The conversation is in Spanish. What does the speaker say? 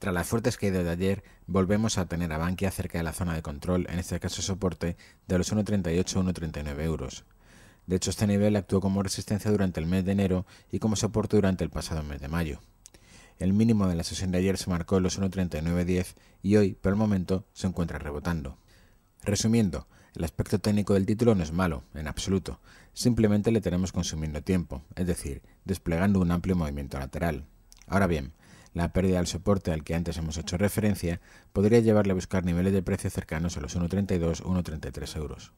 Tras las fuertes caídas de ayer, volvemos a tener a Bankia cerca de la zona de control, en este caso soporte, de los 1,38 a 1,39 euros. De hecho, este nivel actuó como resistencia durante el mes de enero y como soporte durante el pasado mes de mayo. El mínimo de la sesión de ayer se marcó en los 1,3910 y hoy, por el momento, se encuentra rebotando. Resumiendo, el aspecto técnico del título no es malo, en absoluto, simplemente le tenemos consumiendo tiempo, es decir, desplegando un amplio movimiento lateral. Ahora bien, la pérdida del soporte al que antes hemos hecho referencia podría llevarle a buscar niveles de precio cercanos a los 1,32 1,33 euros.